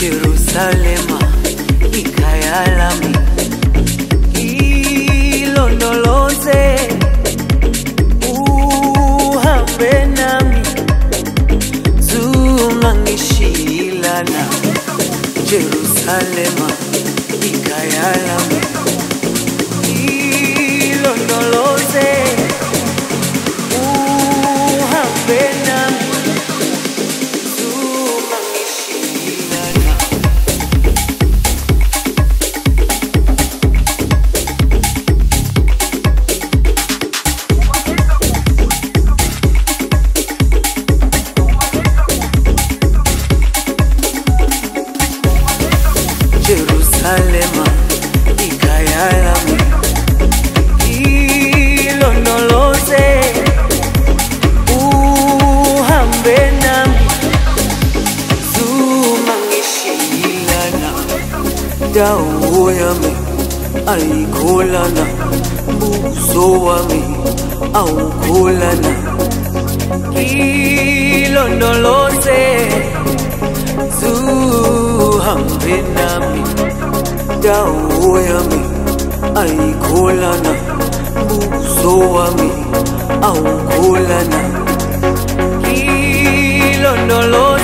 Jerusalema ikhaya lami ilondoloze uhambe nami zungangishilana Jerusalema ikhaya lami ilondoloze ndawo yami ayikholana buso wami awukholana ilondoloze zuhambe nami. Ndawo yami ayikholana buso wami awukholana ilondoloze